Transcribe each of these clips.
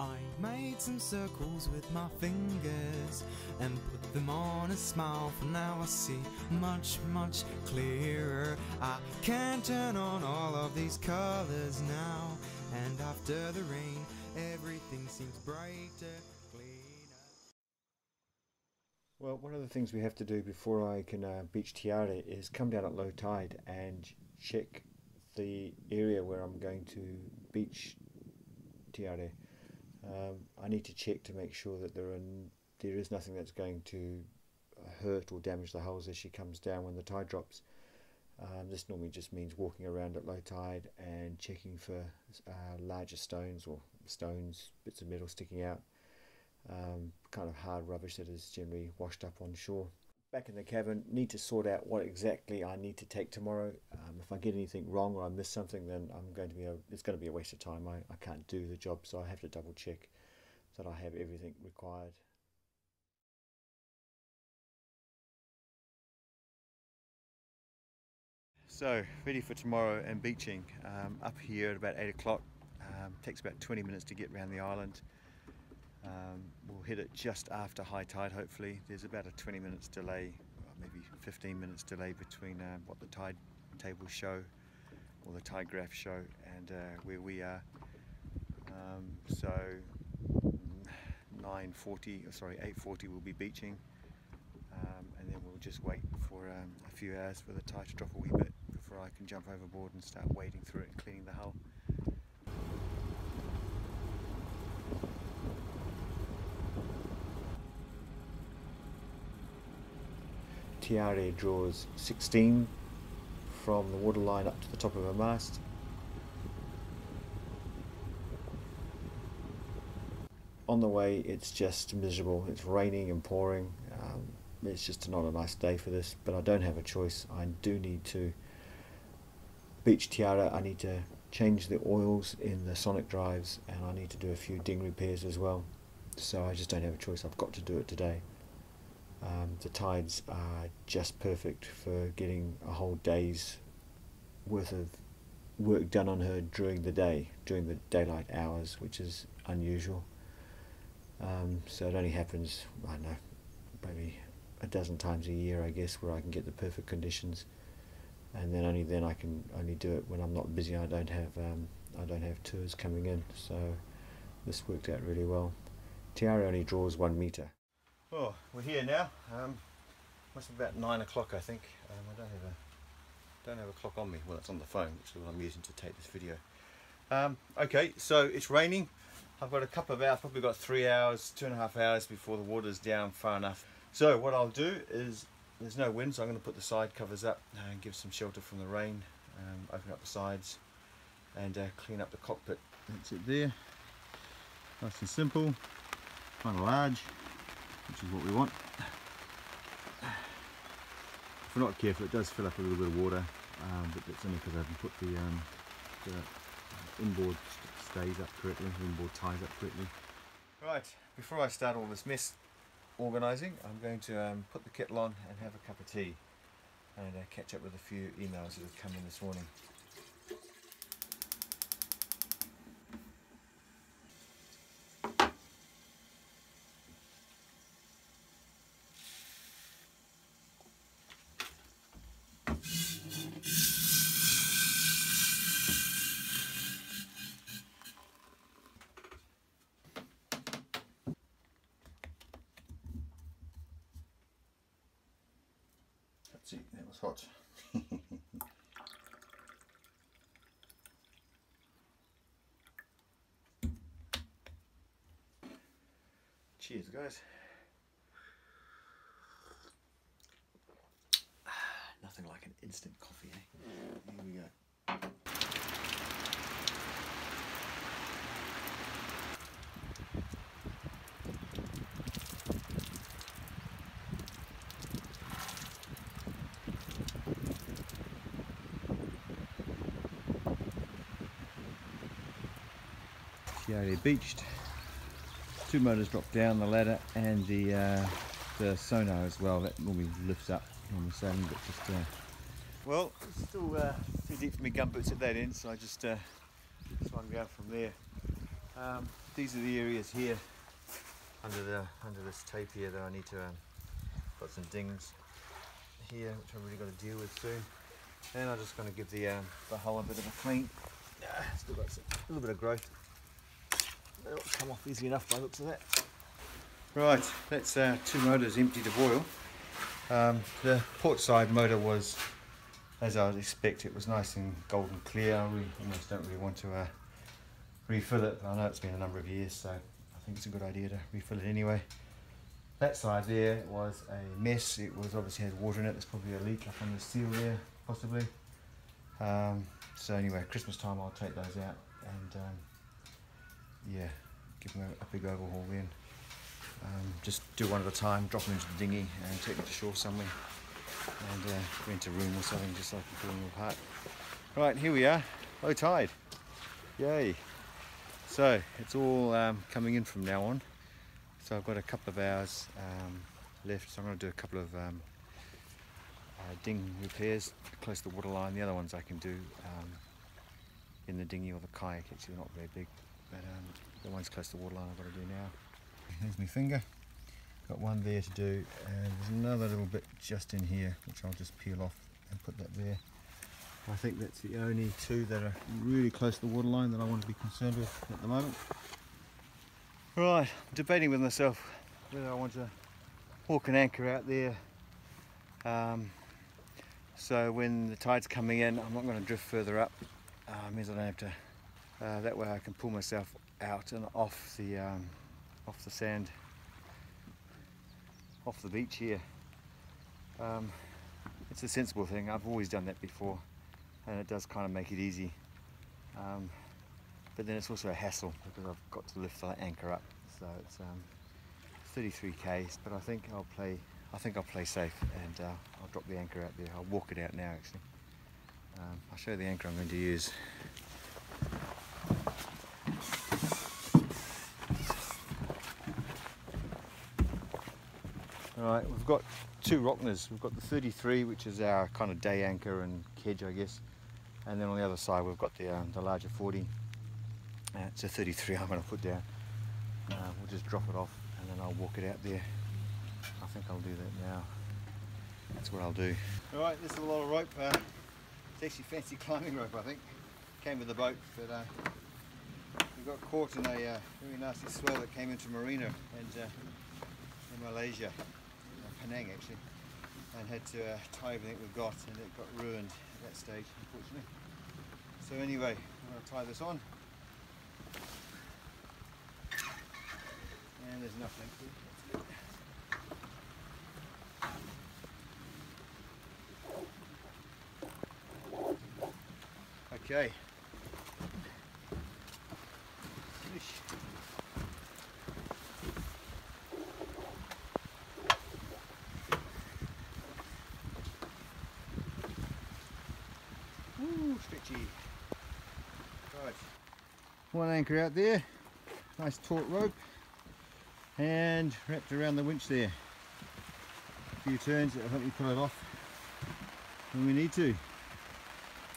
I made some circles with my fingers and put them on a smile. For now I see much, much clearer. I can turn on all of these colors now. And after the rain, everything seems brighter, cleaner. Well, one of the things we have to do before I can uh, beach Tiare is come down at low tide and check the area where I'm going to beach Tiare. Um, I need to check to make sure that there are there is nothing that's going to hurt or damage the hulls as she comes down when the tide drops. Um, this normally just means walking around at low tide and checking for uh, larger stones or stones, bits of metal sticking out, um, kind of hard rubbish that is generally washed up on shore. Back in the cabin, need to sort out what exactly I need to take tomorrow. Um, if I get anything wrong or I miss something, then I'm going to be a, it's going to be a waste of time. I, I can't do the job, so I have to double check that I have everything required. So, ready for tomorrow and beaching. Um, up here at about 8 o'clock. Um, takes about 20 minutes to get around the island. Um, we'll hit it just after high tide, hopefully. There's about a 20 minutes delay, maybe 15 minutes delay between uh, what the tide tables show or the tide graph show and uh, where we are. Um, so, 9:40, sorry, 8:40 we'll be beaching, um, and then we'll just wait for um, a few hours for the tide to drop a wee bit before I can jump overboard and start wading through it and cleaning the hull. Tiare draws 16 from the waterline up to the top of her mast. On the way, it's just miserable. It's raining and pouring. Um, it's just not a nice day for this, but I don't have a choice. I do need to beach Tiare, I need to change the oils in the sonic drives, and I need to do a few ding repairs as well. So I just don't have a choice. I've got to do it today. Um, the tides are just perfect for getting a whole day's worth of work done on her during the day, during the daylight hours, which is unusual. Um, so it only happens, I don't know, maybe a dozen times a year, I guess, where I can get the perfect conditions, and then only then I can only do it when I'm not busy. I don't have um, I don't have tours coming in, so this worked out really well. Tiare only draws one meter. Oh, we're here now. Um, must be about nine o'clock, I think. Um, I don't have a don't have a clock on me. Well, it's on the phone, which is what I'm using to take this video. Um, okay, so it's raining. I've got a couple of hours, probably got three hours, two and a half hours before the water's down far enough. So what I'll do is, there's no wind, so I'm going to put the side covers up and give some shelter from the rain. Um, open up the sides and uh, clean up the cockpit. That's it there. Nice and simple, kind of large which is what we want. If we're not careful, it does fill up a little bit of water, um, but that's only because I haven't put the, um, the inboard stays up correctly, inboard ties up correctly. Right, before I start all this mess organising, I'm going to um, put the kettle on and have a cup of tea and uh, catch up with a few emails that have come in this morning. See, that was hot. Cheers, guys. Nothing like an instant coffee, eh? Here we go. Are beached. Two motors dropped down the ladder and the uh, the sonar as well. That normally lifts up on the sailing, but just uh, well, it's still uh, too deep for me gumboots at that end, so I just uh, swung down from there. Um, these are the areas here under the under this tape here that I need to um, got some dings here which I'm really going to deal with soon and I'm just going to give the um, the hull a bit of a clean ah, still got a little bit of growth it'll come off easy enough by the looks of that right that's uh, two motors emptied of oil. um, the port side motor was as I would expect it was nice and golden clear really almost don't really want to uh, refill it I know it's been a number of years so I think it's a good idea to refill it anyway that side there was a mess. It was obviously had water in it. There's probably a leak up on the seal there, possibly. Um, so anyway, Christmas time I'll take those out and um, give them a, a big overhaul then. Um, just do one at a time, drop them into the dinghy and take them to shore somewhere and uh, rent a room or something just I can pull apart. Right, here we are, low tide. Yay. So it's all um, coming in from now on. So I've got a couple of hours um, left, so I'm going to do a couple of um, uh, ding repairs close to the waterline. The other ones I can do um, in the dinghy or the kayak, actually not very big, but um, the ones close to the water line I've got to do now. Here's my finger, got one there to do, and there's another little bit just in here, which I'll just peel off and put that there. I think that's the only two that are really close to the waterline that I want to be concerned with at the moment. Right, debating with myself whether I want to hook an anchor out there. Um, so when the tide's coming in, I'm not going to drift further up. Uh, means I don't have to. Uh, that way I can pull myself out and off the um, off the sand, off the beach here. Um, it's a sensible thing. I've always done that before, and it does kind of make it easy. Um, but then it's also a hassle because I've got to lift the anchor up so it's um, 33 k's but I think I'll play I think I'll play safe and uh, I'll drop the anchor out there I'll walk it out now actually um, I'll show you the anchor I'm going to use Alright, we've got two Rocnas. We've got the 33, which is our kind of day anchor and kedge, I guess. And then on the other side, we've got the, um, the larger 40. Uh, it's a 33 I'm going to put down. Uh, we'll just drop it off and then I'll walk it out there. I think I'll do that now. That's what I'll do. Alright, this is a lot of rope. Uh, it's actually fancy climbing rope, I think. Came with the boat, but uh, we got caught in a uh, very nasty swell that came into Marina and uh, in Malaysia, uh, Penang actually, and had to uh, tie everything we've got, and it got ruined at that stage, unfortunately. So anyway, I'm going to tie this on. And there's nothing. Okay. One anchor out there. Nice taut rope and wrapped around the winch there. A few turns that'll help me pull it off when we need to.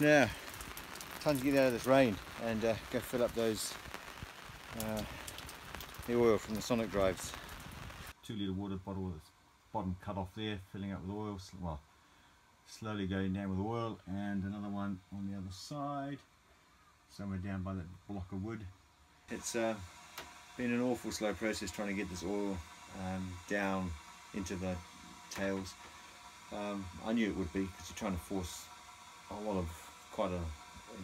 Now, time to get out of this rain and uh, go fill up those uh, the oil from the sonic drives. Two litre water bottle with bottom cut off there, filling up with oil, well, slowly going down with oil, and another one on the other side, somewhere down by that block of wood. It's uh, been an awful slow process trying to get this oil um, down into the tails. Um, I knew it would be because you're trying to force a lot of quite a,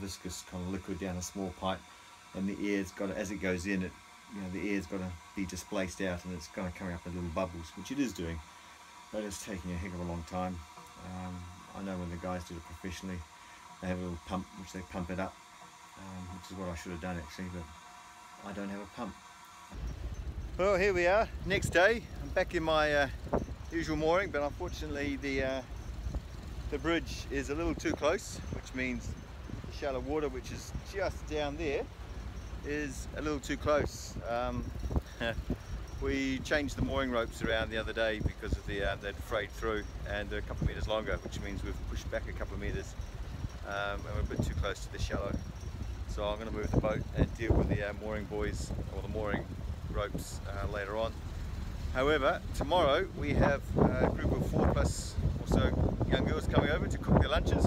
viscous kind of liquid down a small pipe and the air's got to, as it goes in it you know the air's got to be displaced out and it's kind of coming up in little bubbles which it is doing but it's taking a heck of a long time um, I know when the guys do it professionally they have a little pump which they pump it up um, which is what I should have done actually but I don't have a pump well, here we are, next day. I'm back in my uh, usual mooring, but unfortunately the uh, the bridge is a little too close, which means the shallow water, which is just down there, is a little too close. Um, we changed the mooring ropes around the other day because of the uh, they'd frayed through and they're a couple of meters longer, which means we've pushed back a couple of meters um, and we're a bit too close to the shallow. So I'm going to move the boat and deal with the uh, mooring buoys or the mooring ropes uh, later on. However, tomorrow we have a group of four plus or so young girls coming over to cook their lunches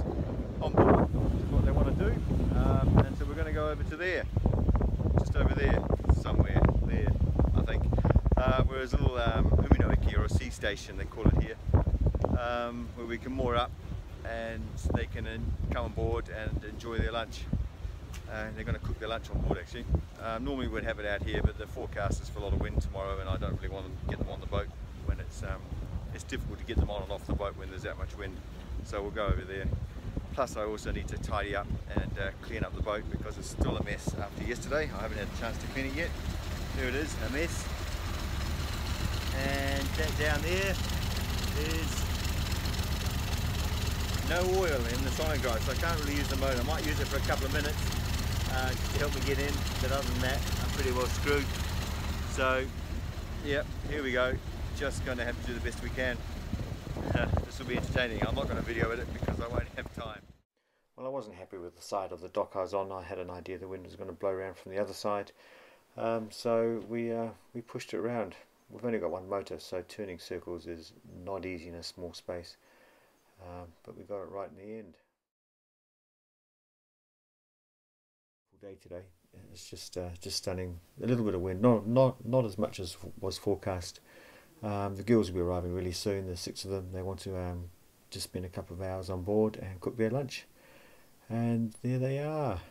on board, which is what they want to do. Um, and so we're going to go over to there, just over there, somewhere there, I think. Uh, where there's a little um, uminoeki or a sea station, they call it here, um, where we can moor up and they can come on board and enjoy their lunch. Uh, they're going to cook their lunch on board actually. Um, normally we'd have it out here but the forecast is for a lot of wind tomorrow and I don't really want to get them on the boat when it's um, it's difficult to get them on and off the boat when there's that much wind. So we'll go over there. Plus I also need to tidy up and uh, clean up the boat because it's still a mess after yesterday. I haven't had a chance to clean it yet. Here it is, a mess. And that down there is no oil in the sonic drive so I can't really use the motor. I might use it for a couple of minutes uh, to help me get in but other than that I'm pretty well screwed. So yep, here we go. Just going to have to do the best we can. this will be entertaining. I'm not going to video it because I won't have time. Well I wasn't happy with the side of the dock I was on. I had an idea the wind was going to blow around from the other side. Um, so we, uh, we pushed it around. We've only got one motor so turning circles is not easy in a small space um, but we got it right in the end. Day today. It's just uh, just stunning. A little bit of wind, not not not as much as was forecast. Um, the girls will be arriving really soon. There's six of them. They want to um, just spend a couple of hours on board and cook their lunch. And there they are.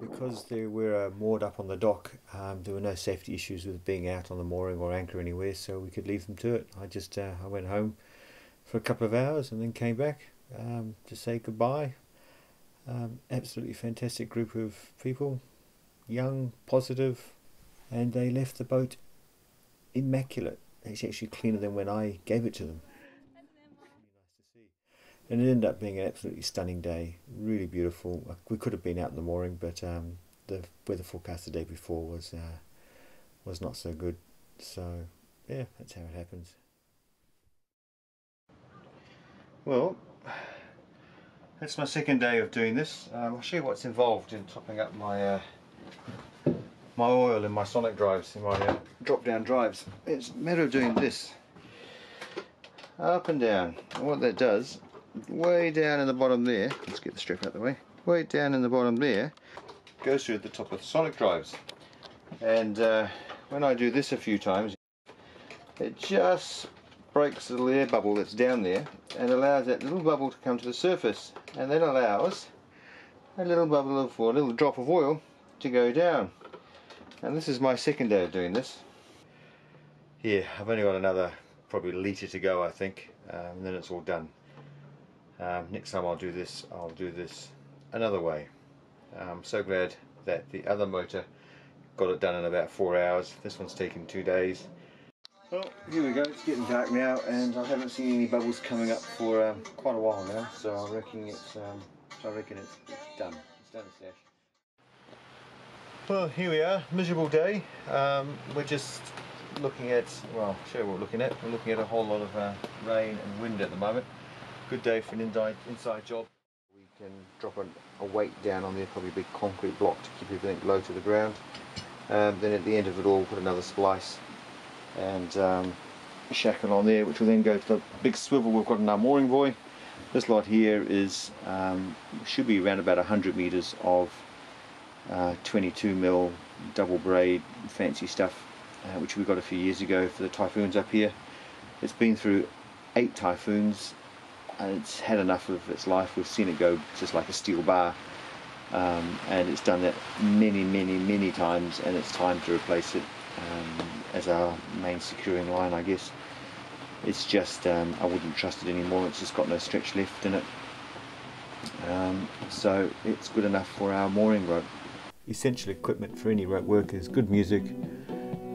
Because they were uh, moored up on the dock, um, there were no safety issues with being out on the mooring or anchor anywhere, so we could leave them to it. I just uh, I went home for a couple of hours and then came back um, to say goodbye. Um, absolutely fantastic group of people, young, positive, and they left the boat immaculate. It's actually cleaner than when I gave it to them. And it ended up being an absolutely stunning day, really beautiful. We could have been out in the mooring, but um, the weather forecast the day before was uh, was not so good. So yeah, that's how it happens. Well, that's my second day of doing this. Um, I'll show you what's involved in topping up my uh, my oil in my sonic drives, in my uh, drop down drives. It's a matter of doing this up and down. And what that does way down in the bottom there, let's get the strip out of the way, way down in the bottom there, goes through the top of the sonic drives. And uh, when I do this a few times, it just breaks the little air bubble that's down there and allows that little bubble to come to the surface and then allows a little bubble of, or a little drop of oil to go down. And this is my second day of doing this. Here, I've only got another probably litre to go I think, um, and then it's all done. Um, next time I'll do this, I'll do this another way. I'm so glad that the other motor got it done in about four hours. This one's taken two days. Well, here we go. It's getting dark now, and I haven't seen any bubbles coming up for um, quite a while now. So I reckon it's, um, I reckon it's, it's done. It's done, Stash. Well, here we are. Miserable day. Um, we're just looking at, well, I'll show you what we're looking at. We're looking at a whole lot of uh, rain and wind at the moment good day for an inside, inside job. We can drop a, weight down on there, probably a big concrete block to keep everything low to the ground. Um, then at the end of it all, put another splice and um, shackle on there, which will then go to the big swivel we've got in our mooring buoy. This lot here is um, should be around about 100 meters of uh, 22 mil double braid fancy stuff, uh, which we got a few years ago for the typhoons up here. It's been through eight typhoons and it's had enough of its life. We've seen it go just like a steel bar. um, and it's done that many, many, many times, and it's time to replace it um, as our main securing line, I guess. It's just um, I wouldn't trust it anymore. It's just got no stretch left in it, um, so it's good enough for our mooring rope. Essential equipment for any rope work is good music,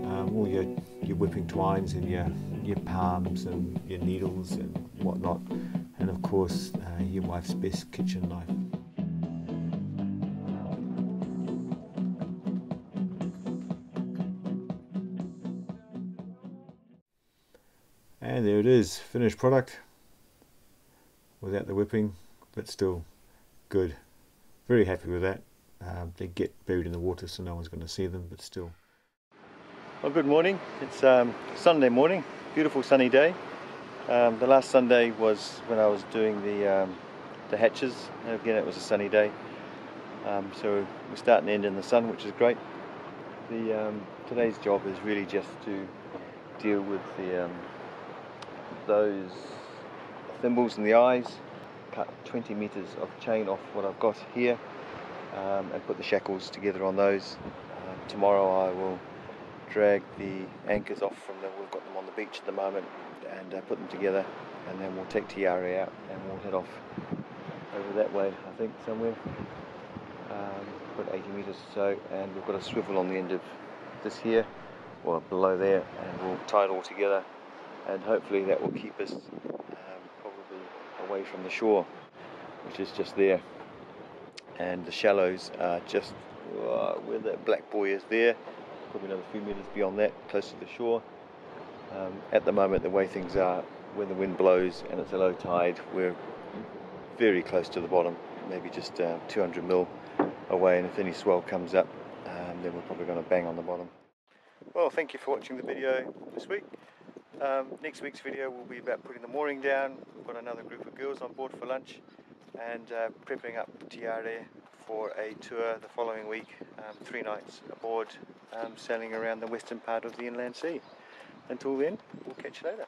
um, all your your whipping twines and your your palms and your needles and whatnot, and of course uh, your wife's best kitchen knife. And there it is, finished product without the whipping, but still good. Very happy with that. Um, they get buried in the water so no one's going to see them, but still. Well, good morning. It's um, Sunday morning, beautiful sunny day. Um, the last Sunday was when I was doing the um, the hatches. Again, it was a sunny day, um, so we're starting end in the sun, which is great. The um, today's job is really just to deal with the um, those thimbles in the eyes, cut 20 meters of chain off what I've got here, and put the shackles together on those. Um, tomorrow I will drag the anchors off from the, we've got them on the beach at the moment, and uh, put them together, and then we'll take Tiare out and we'll head off over that way, I think, somewhere. Um, about 80 meters or so, and we've got a swivel on the end of this here, or below there, and we'll tie it all together and hopefully that will keep us um, probably away from the shore, which is just there. And the shallows are just uh, where the black buoy is there, probably another few meters beyond that, close to the shore. Um, at the moment, the way things are, when the wind blows and it's a low tide, we're very close to the bottom, maybe just uh, 200 mil away. And if any swell comes up, um, then we're probably going to bang on the bottom. Well, thank you for watching the video this week. Um, next week's video will be about putting the mooring down. We've got another group of girls on board for lunch and uh, prepping up Tiare for a tour the following week, um, three nights aboard, um, sailing around the western part of the inland sea. Until then, we'll catch you later.